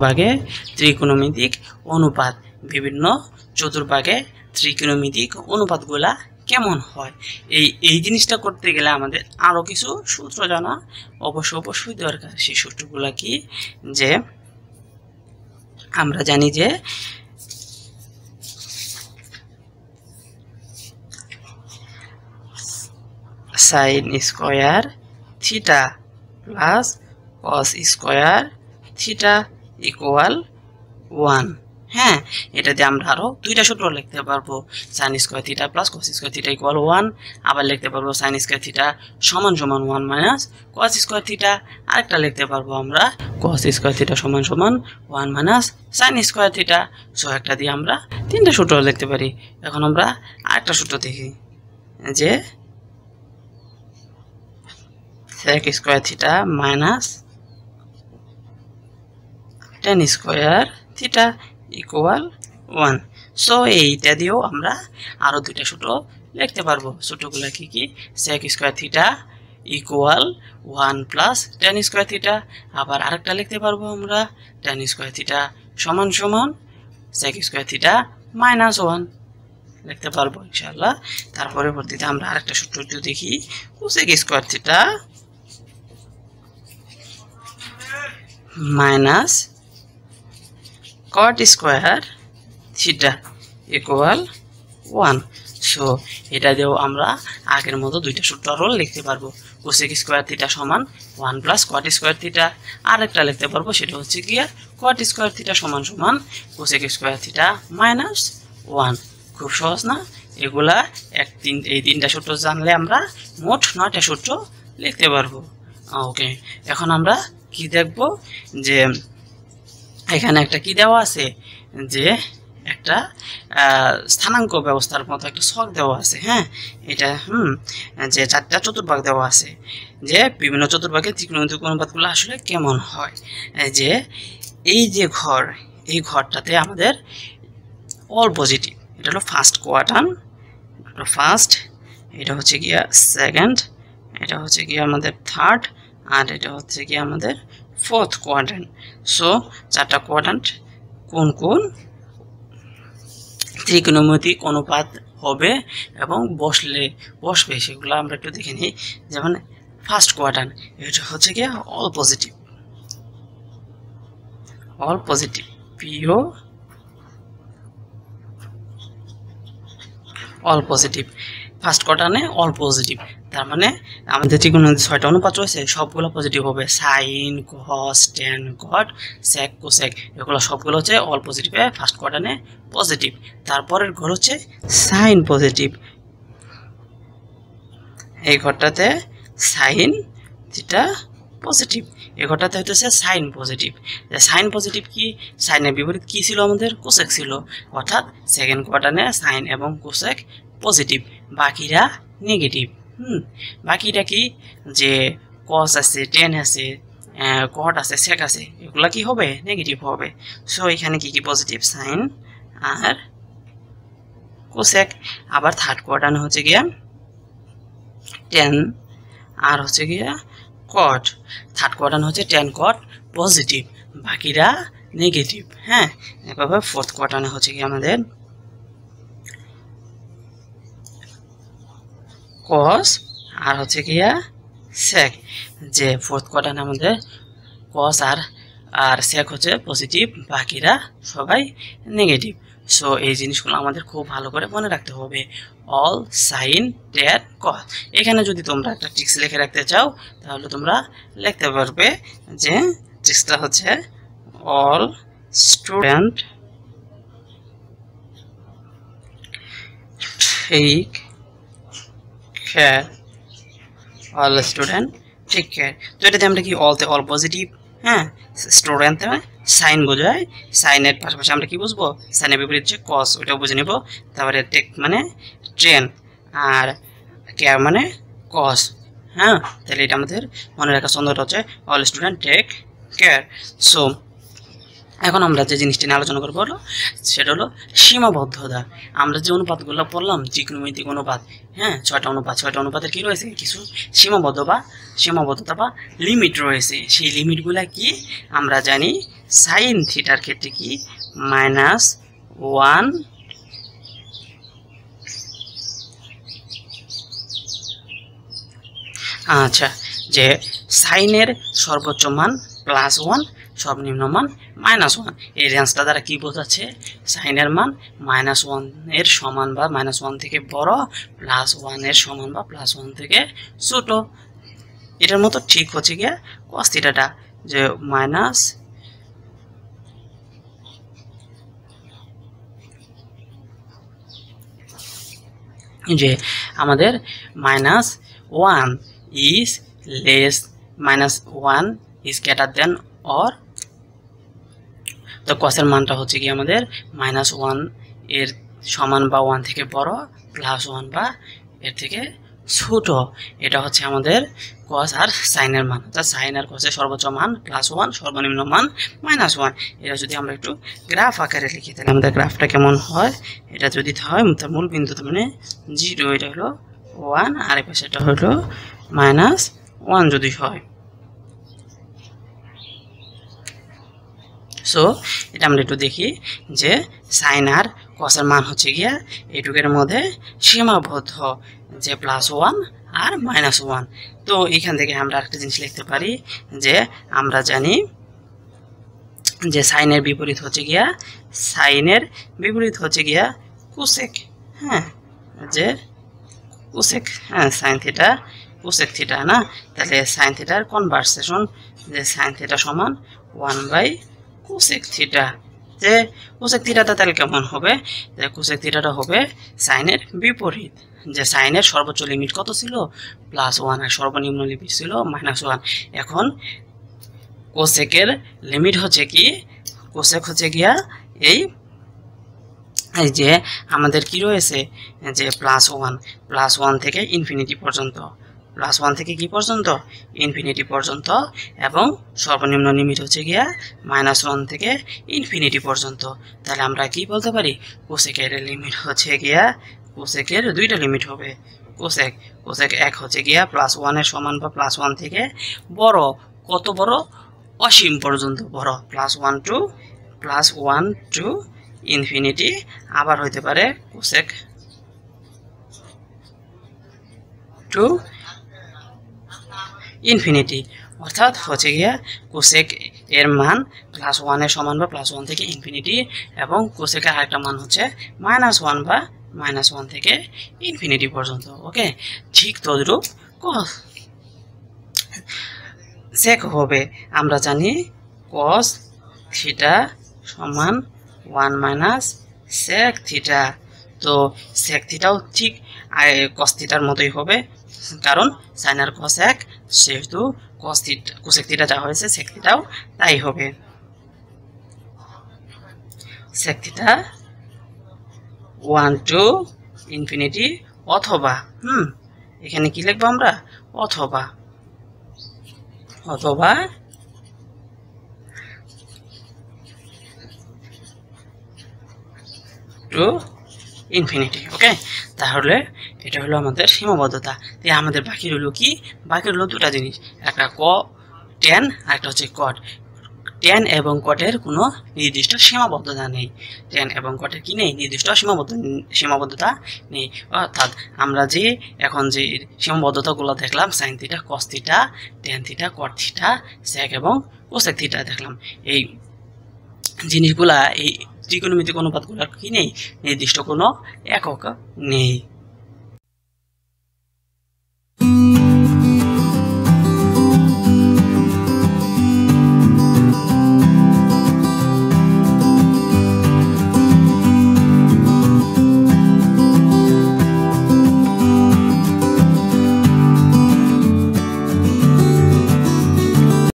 চতুর্ভাগে ত্রিকোণমিতিক অনুপাত, বিভিন্ন চতুর্ভাগে ত্রিকোণমিতিক অনুপাতগুলা কেমন হয়? এই এই জিনিসটা করতে গেলে আমাদের আরও কিছু সূত্র জানা অবশ্য অবশ্যই দরকার। সেই সূত্রগুলা কি? যে আমরা জানি যে sine square theta plus cos square theta equal one হ্যাঁ এটা দিয়ে আমরা আরও দুইটা সূত্র লিখতে পারব। Sine square theta plus cos square theta equal one আবার লিখতে পারব সাইন স্কোয়ার থিটা সমান সমান one minus cos square theta আরেকটা লিখতে পারব আমরা কস স্কোয়ার থিটা সমান সমান one minus sine square theta so একটা দিয়ে আমরা তিনটা সূত্র লিখতে পারি। এখন আমরা আরেকটা সূত্র দেখি যে sec square theta minus tan square theta equal one so এইটা দিয়েও আমরা আরও দুইটা সূত্র লিখতে পারব। সূত্রগুলো কি কি? sec square theta equal one plus tan square theta আবার আরেকটা লিখতে পারব আমরা টেন স্কোয়ার থিটা সমান সমান sec square theta minus one লিখতে পারব ইনশাল্লাহ তার পরবর্তীতে আমরা আরেকটা সূত্র দেখি। Cosec square theta minus cot square theta equal one so এটা দিয়েও আমরা আগের মতো দুইটা সূত্র আরও লিখতে পারব। কোসেক স্কোয়ার থিটা সমান one plus cot square theta আরেকটা লিখতে পারব, সেটা হচ্ছে গিয়ে কট স্কোয়ার থিটা সমান সমান cosec square theta minus one খুব সহজ না? এগুলা এক তিন, এই তিনটা সূত্র জানলে আমরা মোট নয়টা সূত্র লিখতে পারব। ওকে এখন আমরা কি দেখব? যে এখানে একটা কি দেওয়া আছে? যে একটা স্থানাঙ্ক ব্যবস্থার মতো একটা শখ দেওয়া আছে হ্যাঁ? এটা, হুম, যে চারটা চতুর্ভাগ দেওয়া আছে, যে বিভিন্ন চতুর্ভাগে ত্রিকোণমিতিক অনুপাতগুলো আসলে কেমন হয়? যে এই যে ঘর, এই ঘরটাতে আমাদের অল পজিটিভ এটা হলো ফার্স্ট কোয়ার্টার এটা ফার্স্ট এটা হচ্ছে গিয়া সেকেন্ড এটা হচ্ছে গিয়ে আমাদের থার্ড আর এটা হচ্ছে গিয়ে আমাদের ফোর্থ কোয়াড্রেন্ট। সো, চারটা কোয়াড্রেন্ট, কোন কোন? ত্রিকোণমিতিক অনুপাত হবে এবং বসলে বসবে, সেগুলো আমরা একটু দেখে নিই। যেমন ফার্স্ট কোয়াড্রেন্ট এটা হচ্ছে গিয়ে অল পজিটিভ অল পজিটিভ পিও অল পজিটিভ ফার্স্ট কোয়ার্টারে অল পজিটিভ তার মানে আমাদের ত্রিকোণমিতিক ছয়টা অনুপাত রয়েছে, সবগুলো পজিটিভ হবে। Sine cos tan cot sec cosec এগুলো সবগুলো হচ্ছে অল পজিটিভে ফার্স্ট কোয়ার্টারে পজিটিভ তারপরের ঘর হচ্ছে সাইন পজিটিভ এই ঘরটাতে সাইন যেটা পজিটিভ এই ঘরটাতে হইতেছে সাইন পজিটিভ সাইন পজিটিভ কি? সাইনের বিপরীত কি ছিল আমাদের? কোসেক ছিল। অর্থাৎ সেকেন্ড কোয়ার্টারে সাইন এবং কোসেক পজিটিভ বাকিরা নেগেটিভ হুম, বাকিটা কি? যে কস আছে, টেন আছে কট আছে, সেক আছে, এগুলো কি হবে? নেগেটিভ হবে। সো এখানে কি কি পজিটিভ সাইন আর কোসেক আবার থার্ড কোয়ার্টার হচ্ছে গিয়া টেন আর হচ্ছে গিয়া কট থার্ড কোয়ার্টার হচ্ছে টেন কট পজিটিভ বাকিরা নেগেটিভ হ্যাঁ? এভাবে ফোর্থ কোয়ার্টারে হচ্ছে কি আমাদের কস আর হচ্ছে গিয়া সেক যে ফোর্থ কোয়ার্টারে আমাদের কস আর আর সেক হচ্ছে পজিটিভ বাকিরা সবাই নেগেটিভ সো এই জিনিসগুলো আমাদের খুব ভালো করে মনে রাখতে হবে। অল সাইন টেট কস এখানে যদি তোমরা একটা ট্রিক্স লিখে রাখতে চাও, তাহলে তোমরা লিখতে পারবে যে ট্রিক্সটা হচ্ছে all student take care all student take care তো এটাতে আমরা কি অলতে অল পজিটিভ হ্যাঁ স্টুডেন্টে সাইন বোঝায় সাইনের পাশাপাশি আমরা কি বুঝব? সাইনের বিপরীত যে কস ওটাও বুঝে নেব। তারপরে টেক মানে ট্রেন আর কেয়ার মানে কস হ্যাঁ তাহলে এটা আমাদের মনে রাখার ছন্দটা হচ্ছে all student take care so এখন আমরা যে জিনিসটি নিয়ে আলোচনা করব হলো, সেটা হলো সীমাবদ্ধতা। আমরা যে অনুপাতগুলো পড়লাম, ত্রিকোণমিতিক অনুপাত হ্যাঁ ছয়টা অনুপাত, ছয়টা অনুপাতের কী রয়েছে? কিছু সীমাবদ্ধ বা সীমাবদ্ধতা বা লিমিট রয়েছে। সেই লিমিটগুলা কি? আমরা জানি সাইন থিটার ক্ষেত্রে কি? মাইনাস ওয়ান আচ্ছা যে সাইনের সর্বোচ্চ মান প্লাস ওয়ান সর্বনিম্ন মান মাইনাস ওয়ান এই রেঞ্জটা দ্বারা কী বোঝাচ্ছে? সাইনের মান মাইনাস ওয়ানের সমান বা মাইনাস ওয়ান থেকে বড় প্লাস ওয়ানের সমান বা প্লাস ওয়ান থেকে ছোটো। এটার মতো ঠিক হচ্ছে গিয়ে কস থিটাটা যে মাইনাস যে আমাদের minus one is less minus one is greater than or তো কসের মানটা হচ্ছে কি আমাদের মাইনাস ওয়ানের সমান বা ওয়ান থেকে বড় প্লাস ওয়ান বা এর থেকে ছোট। এটা হচ্ছে আমাদের কস আর সাইনের মান। অর্থাৎ সাইন আর কসের সর্বোচ্চ মান প্লাস ওয়ান সর্বনিম্ন মান মাইনাস ওয়ান এটা যদি আমরা একটু গ্রাফ আকারে লিখি, তাহলে আমাদের গ্রাফটা কেমন হয়? এটা যদি হয়, তার মূল বিন্দু তার মানে জিরো এটা হলো ওয়ান আর এ পাশে এটা হলো মাইনাস ওয়ান যদি হয়। সো এটা আমরা একটু দেখি যে সাইন আর কসের মান হচ্ছে গিয়া এইটুকের মধ্যে সীমাবদ্ধ যে প্লাস ওয়ান আর মাইনাস ওয়ান তো এখান থেকে আমরা একটা জিনিস লিখতে পারি যে আমরা জানি যে সাইনের বিপরীত হচ্ছে গিয়া সাইনের বিপরীত হচ্ছে গিয়া কুসেক হ্যাঁ যে কুসেক হ্যাঁ সাইন থিটা কুসেক থিটা না? তাহলে সাইন থিটার কনভার্সেশন যে সাইন থিটা সমান ওয়ান বাই কোসেক থিটা যে কোসেক থিটাটা তাহলে কেমন হবে? যে কোসেক থিটাটা হবে সাইনের বিপরীত। যে সাইনের সর্বোচ্চ লিমিট কত ছিল? প্লাস ওয়ান আর সর্বনিম্ন লিমিট ছিল মাইনাস ওয়ান এখন কোসেকের লিমিট হচ্ছে কি? কোসেক হচ্ছে গিয়া এই যে আমাদের কি রয়েছে? যে প্লাস ওয়ান প্লাস ওয়ান থেকে ইনফিনিটি পর্যন্ত। প্লাস ওয়ান থেকে কি পর্যন্ত? ইনফিনিটি পর্যন্ত এবং সর্বনিম্ন লিমিট হচ্ছে গিয়া মাইনাস ওয়ান থেকে ইনফিনিটি পর্যন্ত। তাহলে আমরা কি বলতে পারি? কোসেকের লিমিট হচ্ছে গিয়া, কোসেকের দুইটা লিমিট হবে। কোসেক কোসেক এক হচ্ছে গিয়া প্লাস ওয়ানের সমান বা প্লাস ওয়ান থেকে বড়, কত বড়? অসীম পর্যন্ত বড়। Plus one to plus one to infinity আবার হইতে পারে কোসেক টু ইনফিনিটি অর্থাৎ হচ্ছে গিয়া কোসেক এর মান প্লাস ওয়ানের সমান বা প্লাস ওয়ান থেকে ইনফিনিটি এবং কোসেকের আরেকটা মান হচ্ছে মাইনাস ওয়ান বা মাইনাস ওয়ান থেকে ইনফিনিটি পর্যন্ত ওকে ঠিক তদ্রূপ কস সেক হবে, আমরা জানি কস থিটা সমান ওয়ান মাইনাস সেক থিটা তো সেক থিটাও ঠিক কস থিটার মতোই হবে, কারণ সাইন আর কস এক সেহেতু কস কোসেক থিটা যা হয়েছে সেক থিটাও তাই হবে। Sec theta one to infinity অথবা, হুম, এখানে কি লিখব আমরা? অথবা অথবা টু ইনফিনিটি ওকে তাহলে এটা হলো আমাদের সীমাবদ্ধতা। তাই আমাদের বাকি রইল কি? বাকি রইল দুটা জিনিস। একটা ক টেন আর একটা হচ্ছে কট টেন এবং কটের কোনো নির্দিষ্ট সীমাবদ্ধতা নেই। টেন এবং কটের কি নেই? নির্দিষ্ট সীমাবদ্ধ সীমাবদ্ধতা নেই। অর্থাৎ আমরা যে এখন যে সীমাবদ্ধতাগুলো দেখলাম sine theta cos theta tan theta cot theta sec এবং কোসেক থিটা দেখলাম। এই জিনিসগুলা, এই ত্রিকোণমিতিক অনুপাতগুলোর কি নেই? নির্দিষ্ট কোনো একক নেই।